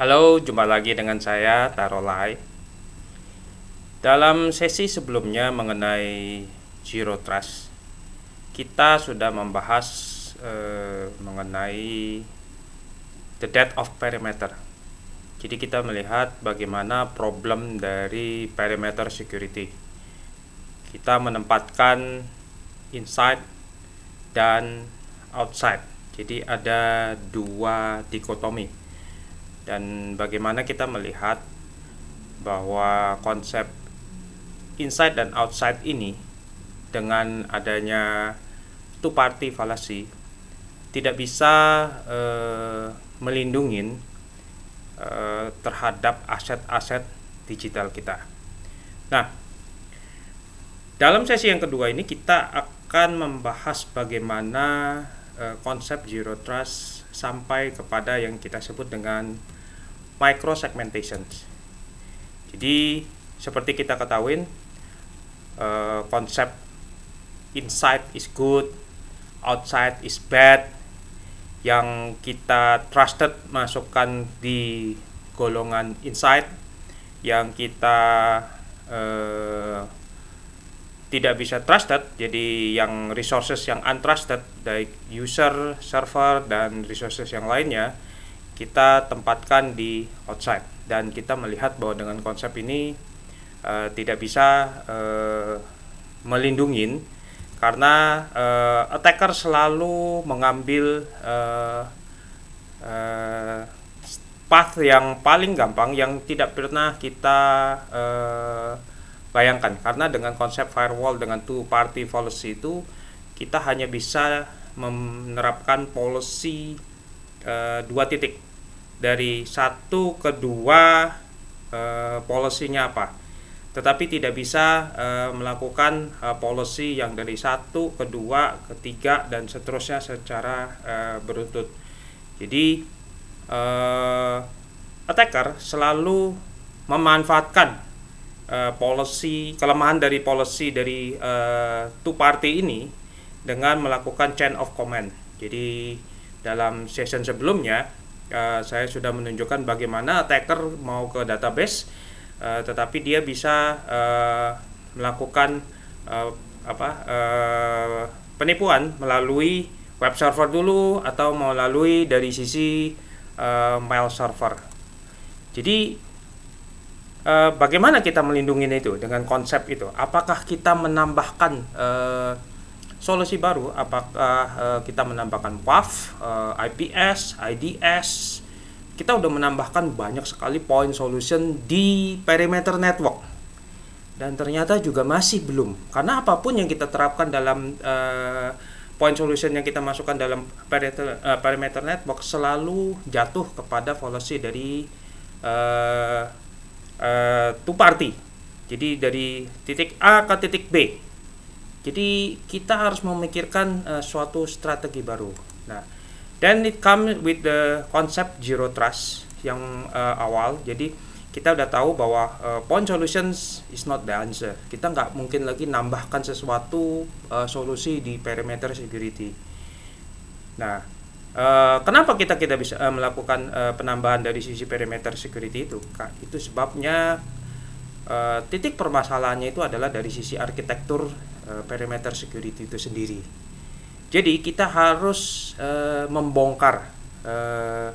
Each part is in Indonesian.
Halo, jumpa lagi dengan saya Tarolai. Dalam sesi sebelumnya mengenai Zero Trust, kita sudah membahas eh, mengenai the death of perimeter. Jadi kita melihat bagaimana problem dari perimeter security. Kita menempatkan inside dan outside. Jadi ada dua dikotomi dan bagaimana kita melihat bahwa konsep inside dan outside ini dengan adanya two party fallacy tidak bisa uh, melindungi uh, terhadap aset-aset digital kita. Nah, dalam sesi yang kedua ini kita akan membahas bagaimana uh, konsep zero trust sampai kepada yang kita sebut dengan micro segmentation. Jadi seperti kita ketahui uh, konsep inside is good, outside is bad yang kita trusted masukkan di golongan inside yang kita uh, tidak bisa trusted jadi yang resources yang untrusted baik user server dan resources yang lainnya kita tempatkan di outside. Dan kita melihat bahwa dengan konsep ini uh, tidak bisa uh, melindungi karena uh, attacker selalu mengambil uh, uh, path yang paling gampang yang tidak pernah kita uh, bayangkan karena dengan konsep firewall dengan two party policy itu kita hanya bisa menerapkan policy uh, dua titik. Dari satu ke dua uh, polisinya apa? Tetapi tidak bisa uh, melakukan uh, policy yang dari satu kedua ketiga dan seterusnya secara uh, beruntut jadi uh, attacker selalu memanfaatkan uh, policy kelemahan dari policy dari uh, two party ini dengan melakukan chain of command jadi dalam session sebelumnya uh, saya sudah menunjukkan bagaimana attacker mau ke database uh, tetapi dia bisa uh, melakukan uh, apa uh, penipuan melalui web server dulu atau melalui dari sisi uh, mail server. Jadi uh, bagaimana kita melindungi itu dengan konsep itu? Apakah kita menambahkan uh, solusi baru? Apakah uh, kita menambahkan WAF, uh, eh, IPS, IDS kita udah menambahkan banyak sekali point solution di perimeter network. Dan ternyata juga masih belum. Karena apa pun yang kita terapkan dalam uh, point solution yang kita masukkan dalam perimeter, uh, perimeter network selalu jatuh kepada policy dari uh, uh, two party jadi dari titik A ke titik B jadi kita harus memikirkan uh, suatu strategi baru. Nah, then it come with the concept zero trust yang uh, awal. Jadi kita udah tahu bahwa uh, point solutions is not the answer. Kita nggak mungkin lagi nambahkan sesuatu uh, solusi di perimeter security. Nah, uh, kenapa kita kita bisa uh, melakukan uh, penambahan dari sisi perimeter security itu? Kak, itu sebabnya uh, titik permasalahannya itu adalah dari sisi arsitektur uh, perimeter security itu sendiri. Jadi kita harus uh, membongkar uh,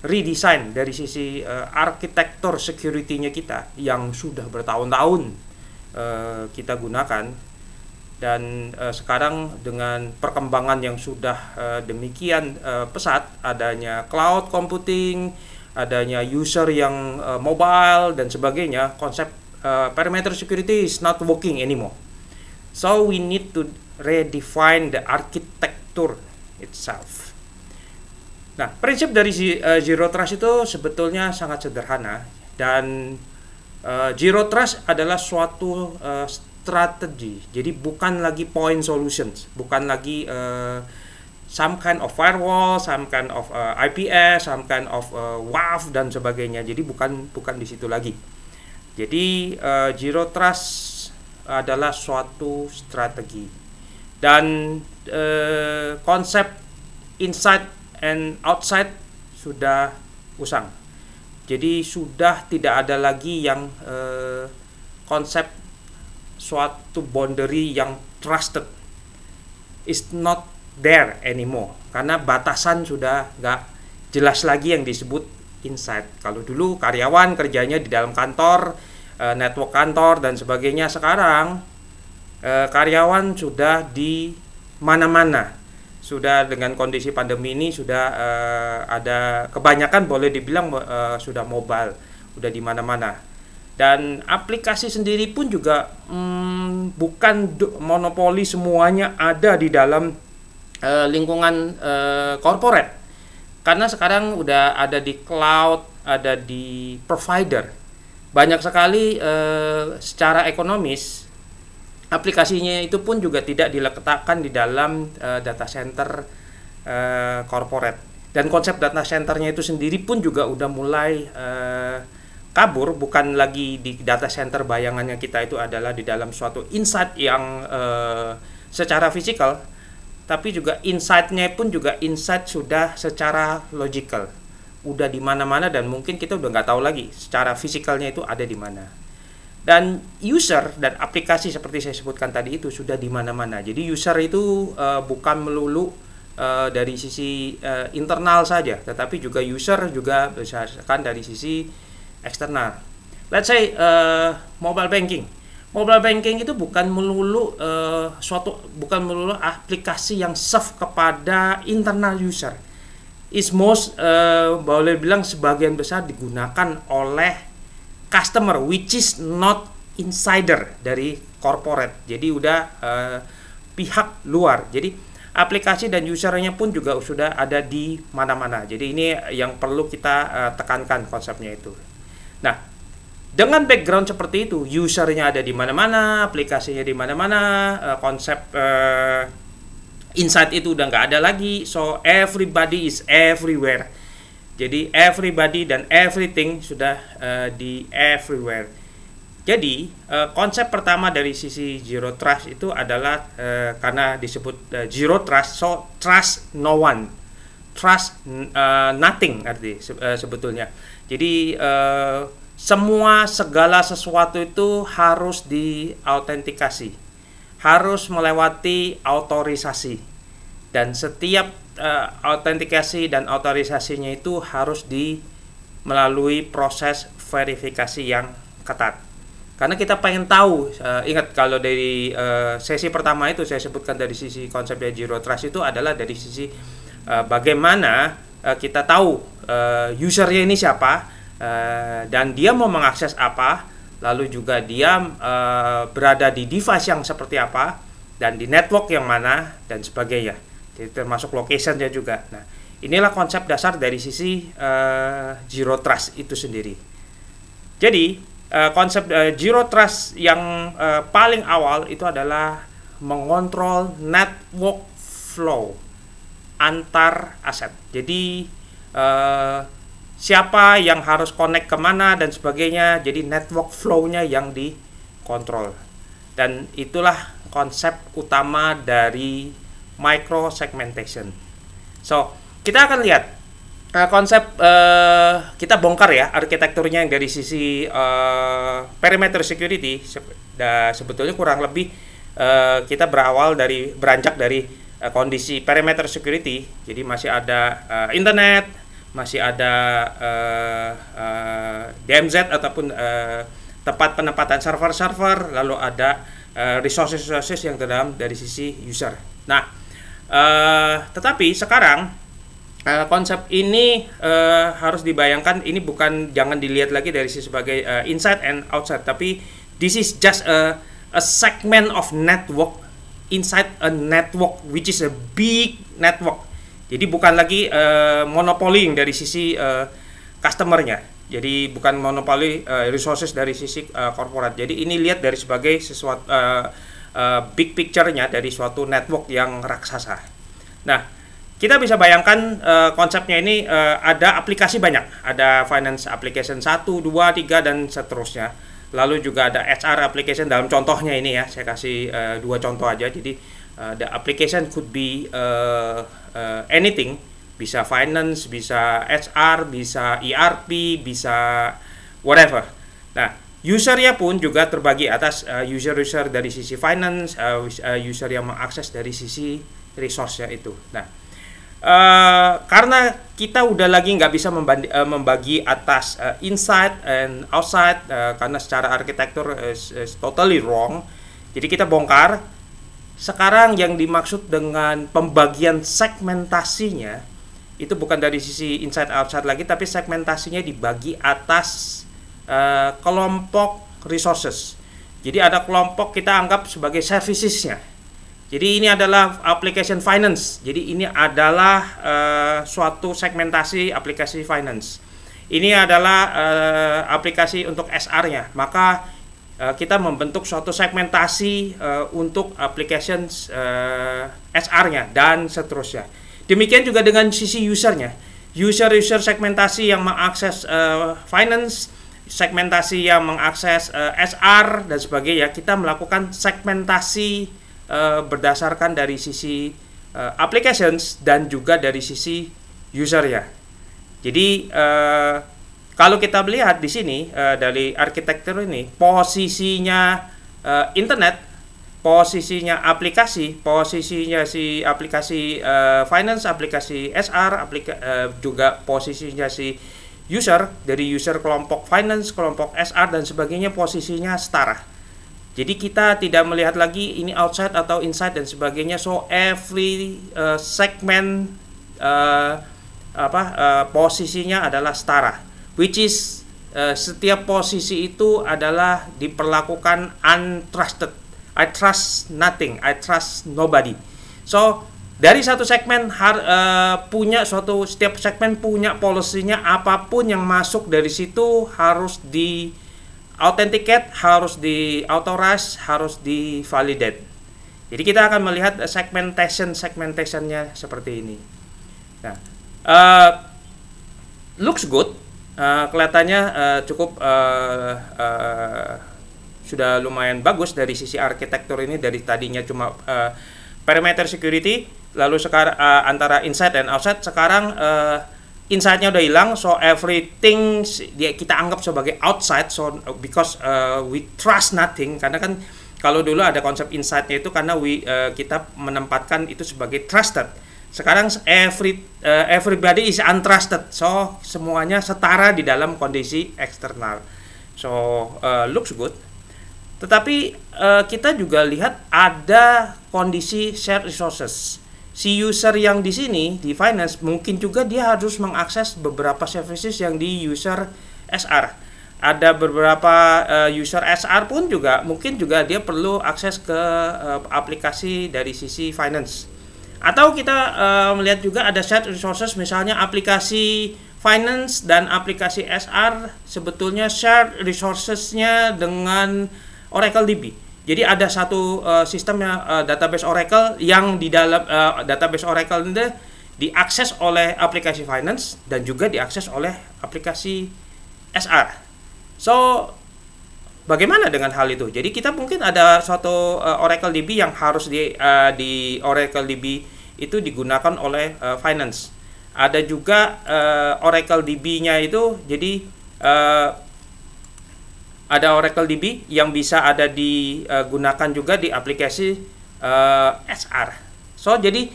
redesign dari sisi uh, arsitektur security-nya kita yang sudah bertahun-tahun uh, kita gunakan dan uh, sekarang dengan perkembangan yang sudah uh, demikian uh, pesat adanya cloud computing, adanya user yang uh, mobile dan sebagainya, konsep uh, perimeter security is not working anymore. So we need to redefine the architecture itself. Nah, prinsip dari uh, zero trust itu sebetulnya sangat sederhana dan uh, zero trust adalah suatu uh, strategi. Jadi bukan lagi point solutions, bukan lagi uh, some kind of firewall, some kind of uh, IPS, some kind of uh, WAF dan sebagainya. Jadi bukan bukan di situ lagi. Jadi uh, zero trust adalah suatu strategi dan eh, konsep inside and outside sudah usang Jadi sudah tidak ada lagi yang uh, konsep suatu boundary yang trusted. Is not there anymore. Karena batasan sudah nggak jelas lagi yang disebut insight. Kalau dulu karyawan kerjanya di dalam kantor, uh, network kantor dan sebagainya, sekarang uh, karyawan sudah di mana-mana. Sudah dengan kondisi pandemi ini sudah uh, ada kebanyakan boleh dibilang sudah mobile, sudah di mana-mana. Dan aplikasi sendiri pun juga hmm, bukan monopoli semuanya ada di dalam uh, lingkungan uh, corporate. Karena sekarang udah ada di cloud, ada di provider. Banyak sekali uh, secara ekonomis aplikasinya itu pun juga tidak diletakkan di dalam uh, data center uh, corporate dan konsep data centernya itu sendiri pun juga udah mulai kabur bukan lagi di data center bayangannya kita itu adalah di dalam suatu insight yang uh, secara fisikal tapi juga insightnya pun juga insight sudah secara logical udah di mana-mana dan mungkin kita udah nggak tahu lagi secara fisikalnya itu ada di mana dan user dan aplikasi seperti saya sebutkan tadi itu sudah di mana-mana. Jadi user itu uh, bukan melulu uh, dari sisi uh, internal saja, tetapi juga user juga berdasarkan dari sisi eksternal. Let's say uh, mobile banking. Mobile banking itu bukan melulu uh, suatu bukan melulu aplikasi yang serve kepada internal user. Is most uh, boleh bilang sebagian besar digunakan oleh customer which is not insider dari corporate. Jadi udah uh, pihak luar. Jadi aplikasi dan usernya pun juga sudah ada di mana-mana. Jadi ini yang perlu kita uh, tekankan konsepnya itu. Nah, dengan background seperti itu, usernya ada di mana-mana, aplikasinya di mana-mana, uh, konsep uh, insight itu udah nggak ada lagi. So everybody is everywhere jadi everybody dan everything sudah uh, di everywhere. Jadi uh, konsep pertama dari sisi zero trust itu adalah uh, karena disebut uh, zero trust, so trust no one, trust uh, nothing arti uh, sebetulnya. Jadi uh, semua segala sesuatu itu harus diautentikasi, harus melewati autorisasi dan setiap uh, autentikasi dan otorisasinya itu harus di melalui proses verifikasi yang ketat. Karena kita pengen tahu, uh, ingat kalau dari uh, sesi pertama itu saya sebutkan dari sisi konsepnya zero trust itu adalah dari sisi uh, bagaimana uh, kita tahu uh, usernya ini siapa uh, dan dia mau mengakses apa, lalu juga dia uh, berada di device yang seperti apa dan di network yang mana dan sebagainya. Jadi termasuk locationnya juga. Nah, inilah konsep dasar dari sisi uh, zero trust itu sendiri. Jadi uh, konsep uh, zero trust yang uh, paling awal itu adalah mengontrol network flow antar aset. Jadi uh, siapa yang harus connect ke mana dan sebagainya. Jadi network flow-nya yang dikontrol. Dan itulah konsep utama dari micro segmentation. So, kita akan lihat uh, konsep uh, kita bongkar ya arsitekturnya yang dari sisi uh, perimeter security sebetulnya kurang lebih uh, kita berawal dari beranjak dari uh, kondisi perimeter security. Jadi masih ada uh, internet, masih ada uh, uh, DMZ ataupun uh, tempat penempatan server-server, lalu ada resources-resources yang terdalam dari sisi user. Nah, Uh, tetapi sekarang uh, konsep ini uh, harus dibayangkan ini bukan jangan dilihat lagi dari sisi sebagai uh, inside and outside tapi this is just a a segment of network inside a network which is a big network. Jadi bukan lagi uh, monopoli dari sisi uh, customernya. Jadi bukan monopoli uh, resources dari sisi uh, corporate. Jadi ini lihat dari sebagai sesuatu uh, uh, big picture-nya dari suatu network yang raksasa. Nah, kita bisa bayangkan uh, konsepnya ini uh, ada aplikasi banyak, ada finance application 1, 2, 3 dan seterusnya. Lalu juga ada HR application dalam contohnya ini ya, saya kasih uh, dua contoh aja. Jadi uh, the application could be uh, uh, anything bisa finance, bisa HR, bisa ERP, bisa whatever. Nah, usernya pun juga terbagi atas user-user dari sisi finance, uh, user yang mengakses dari sisi resource ya itu. Nah, uh, karena kita udah lagi nggak bisa membagi, uh, membagi atas uh, inside and outside uh, karena secara arsitektur is, is totally wrong. Jadi kita bongkar. Sekarang yang dimaksud dengan pembagian segmentasinya itu bukan dari sisi inside outside lagi tapi segmentasinya dibagi atas uh, kelompok resources. Jadi ada kelompok kita anggap sebagai servicesnya. Jadi ini adalah application finance. Jadi ini adalah uh, suatu segmentasi aplikasi finance. Ini adalah uh, aplikasi untuk SR-nya. Maka uh, kita membentuk suatu segmentasi uh, untuk applications uh, SR-nya dan seterusnya. Demikian juga dengan sisi usernya. User-user segmentasi yang mengakses uh, finance, segmentasi yang mengakses uh, SR dan sebagainya, kita melakukan segmentasi uh, berdasarkan dari sisi uh, applications dan juga dari sisi user ya. Jadi uh, kalau kita melihat di sini uh, dari arsitektur ini posisinya uh, internet posisinya aplikasi, posisinya si aplikasi uh, finance, aplikasi SR, aplika, uh, juga posisinya si user dari user kelompok finance, kelompok SR dan sebagainya posisinya setara. Jadi kita tidak melihat lagi ini outside atau inside dan sebagainya. So every uh, segment uh, apa uh, posisinya adalah setara, which is uh, setiap posisi itu adalah diperlakukan untrusted I trust nothing, I trust nobody. So dari satu segmen har, uh, punya suatu setiap segmen punya polisinya apa pun yang masuk dari situ harus di authenticate, harus di authorize, harus di validate. Jadi kita akan melihat segmentation segmentationnya seperti ini. Nah, uh, looks good, uh, kelihatannya uh, cukup uh, uh, sudah lumayan bagus dari sisi arsitektur ini dari tadinya cuma uh, perimeter security lalu sekarang uh, antara inside dan outside sekarang uh, inside-nya udah hilang so everything dia kita anggap sebagai outside so because uh, we trust nothing. Karena kan kalau dulu ada konsep inside-nya itu karena we uh, kita menempatkan itu sebagai trusted. Sekarang every uh, everybody is untrusted. So semuanya setara di dalam kondisi eksternal. So uh, looks good. Tetapi uh, kita juga lihat ada kondisi shared resources. Si user yang di sini di finance mungkin juga dia harus mengakses beberapa services yang di user SR. Ada beberapa uh, user SR pun juga mungkin juga dia perlu akses ke uh, aplikasi dari sisi finance. Atau kita uh, melihat juga ada shared resources misalnya aplikasi finance dan aplikasi SR sebetulnya shared resourcesnya dengan Oracle DB. Jadi ada satu uh, sistemnya uh, database Oracle yang di dalam uh, database Oracle ini diakses oleh aplikasi finance dan juga diakses oleh aplikasi SR. So bagaimana dengan hal itu? Jadi kita mungkin ada suatu uh, Oracle DB yang harus di uh, di Oracle DB itu digunakan oleh uh, finance. Ada juga uh, Oracle DB-nya itu jadi uh, ada Oracle DB yang bisa ada digunakan juga di aplikasi uh, eh, SR. So jadi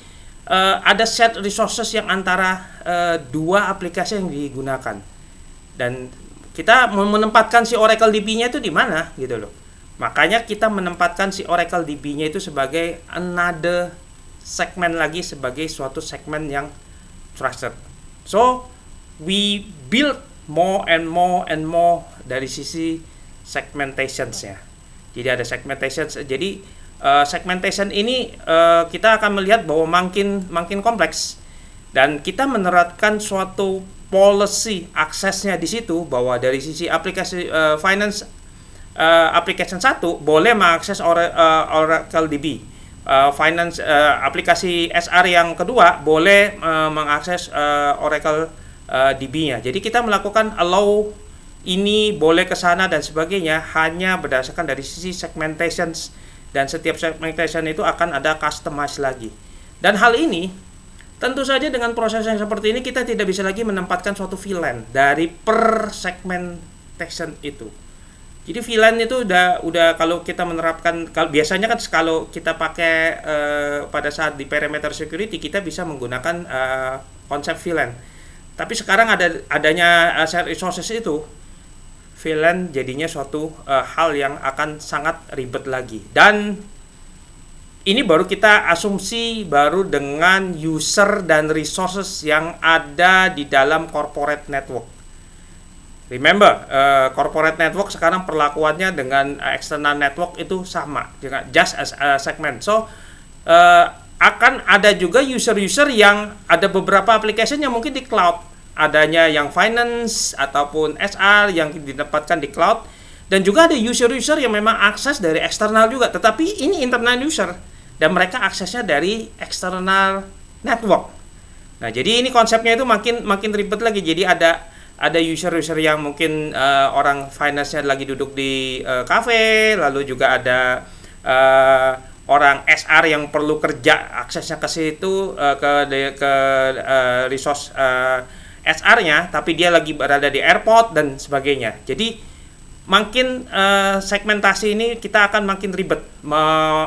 uh, ada set resources yang antara uh, dua aplikasi yang digunakan dan kita menempatkan si Oracle DB-nya itu di mana gitu loh. Makanya kita menempatkan si Oracle DB-nya itu sebagai another segmen lagi sebagai suatu segmen yang trusted. So we build more and more and more dari sisi segmentationsnya. Jadi ada segmentation. Jadi uh, segmentation ini uh, kita akan melihat bahwa makin makin kompleks dan kita menerapkan suatu policy aksesnya di situ bahwa dari sisi aplikasi uh, finance uh, application satu boleh mengakses Oracle DB. Uh, finance uh, aplikasi SR yang kedua boleh uh, mengakses uh, Oracle uh, DB-nya. Jadi kita melakukan allow ini boleh ke sana dan sebagainya hanya berdasarkan dari sisi segmentation dan setiap segmentation itu akan ada customize lagi. Dan hal ini Tentu saja dengan proses yang seperti ini kita tidak bisa lagi menempatkan suatu VLAN dari per segmentation itu. Jadi VLAN itu udah udah kalau kita menerapkan kalau biasanya kan kalau kita pakai uh, pada saat di perimeter security kita bisa menggunakan uh, konsep VLAN. Tapi sekarang ada adanya uh, resources itu VLAN jadinya suatu uh, hal yang akan sangat ribet lagi dan ini baru kita asumsi baru dengan user dan resources yang ada di dalam corporate network. Remember, uh, corporate network sekarang perlakuannya dengan uh, external network itu sama dengan just as a segment. So uh, akan ada juga user-user yang ada beberapa application yang mungkin di cloud, adanya yang finance ataupun SR yang didapatkan di cloud dan juga ada user-user yang memang akses dari eksternal juga, tetapi ini internal user dan mereka aksesnya dari eksternal network. Nah, jadi ini konsepnya itu makin makin ribet lagi. Jadi ada ada user-user yang mungkin uh, orang finance-nya lagi duduk di uh, cafe, lalu juga ada uh, orang SR yang perlu kerja aksesnya ke situ uh, ke ke uh, resource uh, SR-nya, tapi dia lagi berada di airport dan sebagainya. Jadi makin uh, segmentasi ini kita akan makin ribet me,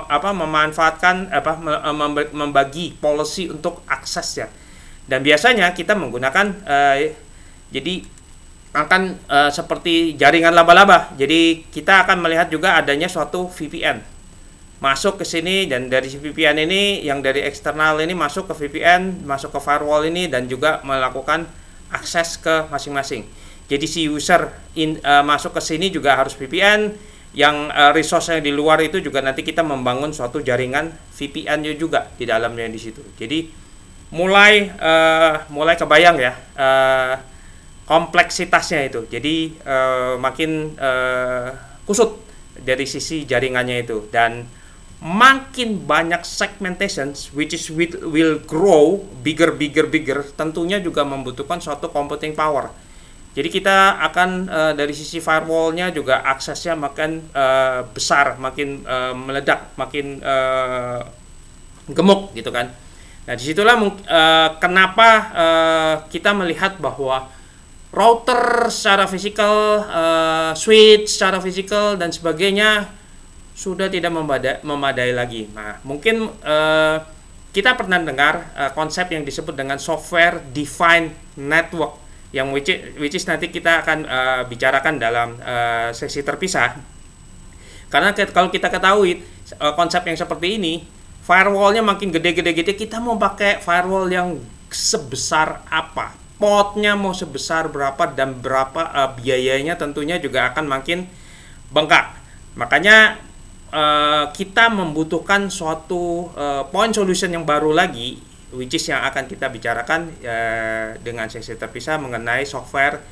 apa memanfaatkan apa membagi policy untuk akses ya dan biasanya kita menggunakan uh, jadi akan uh, seperti jaringan laba-laba. Jadi kita akan melihat juga adanya suatu VPN masuk ke sini dan dari VPN ini yang dari eksternal ini masuk ke VPN masuk ke firewall ini dan juga melakukan akses ke masing-masing jadi si user in, uh, masuk ke sini juga harus VPN. Yang uh, resource yang di luar itu juga nanti kita membangun suatu jaringan VPN-nya juga di dalamnya di situ. Jadi mulai uh, mulai kebayang ya uh, kompleksitasnya itu. Jadi uh, makin uh, kusut dari sisi jaringannya itu dan makin banyak segmentation which is will, will grow bigger bigger bigger tentunya juga membutuhkan suatu computing power jadi kita akan uh, dari sisi firewallnya juga aksesnya makin uh, besar, makin uh, meledak, makin uh, gemuk gitu kan. Nah di situlah uh, kenapa uh, kita melihat bahwa router secara fisikal, uh, switch secara fisikal dan sebagainya sudah tidak memadai, lagi. Nah mungkin uh, kita pernah dengar uh, konsep yang disebut dengan software defined network yang which is, which is nanti kita akan uh, bicarakan dalam uh, sesi terpisah. Karena kalau kita ketahui uh, konsep yang seperti ini, firewallnya makin gede-gede gitu, kita mau pakai firewall yang sebesar apa, potnya mau sebesar berapa dan berapa uh, biayanya tentunya juga akan makin bengkak. Makanya uh, kita membutuhkan suatu uh, point solution yang baru lagi which is yang akan kita bicarakan uh, dengan sesi terpisah mengenai software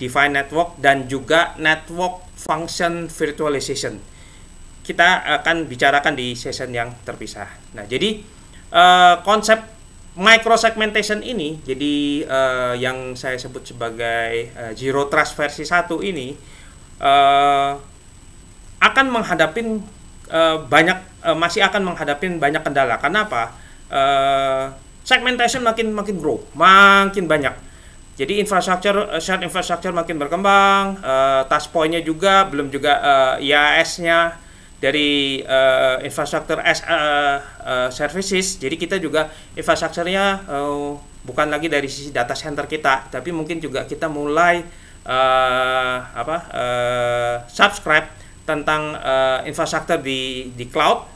defined network dan juga network function virtualization. Kita akan bicarakan di session yang terpisah. Nah, jadi uh, konsep microsegmentation ini, jadi uh, yang saya sebut sebagai uh, zero trust versi 1 ini uh, akan menghadapi uh, banyak uh, masih akan menghadapi banyak kendala. Kenapa? Uh, segmentation makin makin grow, makin banyak. Jadi infrastruktur shared infrastructure makin berkembang, uh, touch point-nya juga belum juga uh, IaaS-nya dari uh, infrastruktur as uh, uh, services. Jadi kita juga infrastrukturnya uh, bukan lagi dari sisi data center kita, tapi mungkin juga kita mulai uh, apa uh, subscribe tentang uh, infrastruktur di di cloud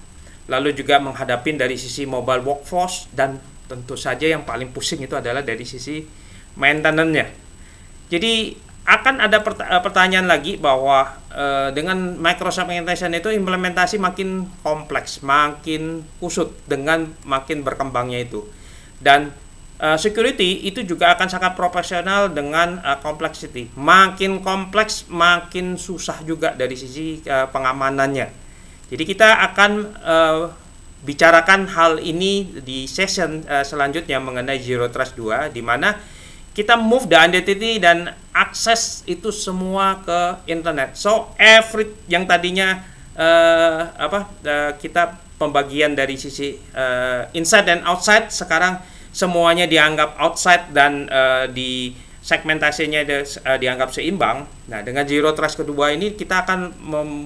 lalu juga menghadapi dari sisi mobile workforce dan tentu saja yang paling pusing itu adalah dari sisi maintenance-nya. Jadi akan ada eh, pertanyaan lagi bahwa e, dengan Microsoft Integration itu implementasi makin kompleks, makin kusut dengan makin berkembangnya itu. Dan e, security itu juga akan sangat profesional dengan e, complexity. Makin kompleks, makin susah juga dari sisi e, pengamanannya. Jadi kita akan uh, bicarakan hal ini di session uh, selanjutnya mengenai Zero Trust 2 di mana kita move the identity dan akses itu semua ke internet. So every yang tadinya uh, apa uh, kita pembagian dari sisi uh, inside dan outside sekarang semuanya dianggap outside dan uh, di segmentasinya de, uh, dianggap seimbang. Nah, dengan zero trust kedua ini kita akan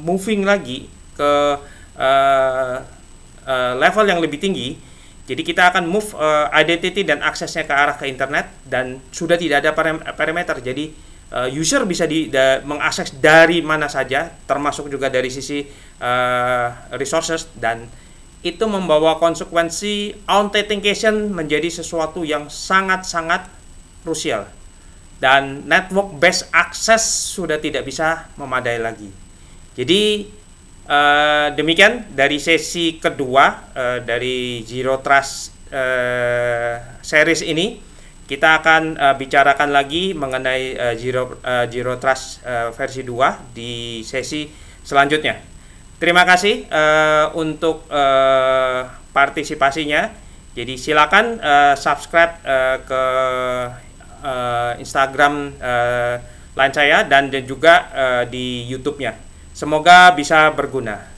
moving lagi ke uh, uh, level yang lebih tinggi. Jadi kita akan move uh, identity dan aksesnya ke arah ke internet dan sudah tidak ada parameter. Jadi uh, user bisa di, da, mengakses dari mana saja, termasuk juga dari sisi uh, resources dan itu membawa konsekuensi authentication menjadi sesuatu yang sangat-sangat krusial dan network based access sudah tidak bisa memadai lagi. Jadi uh, demikian dari sesi kedua uh, dari Zero Trust uh, series ini kita akan uh, bicarakan lagi mengenai uh, Zero uh, Zero Trust uh, versi 2 di sesi selanjutnya. Terima kasih uh, untuk uh, partisipasinya. Jadi silakan uh, subscribe uh, ke uh, Instagram uh, lain saya dan juga uh, di YouTube-nya. Semoga bisa berguna.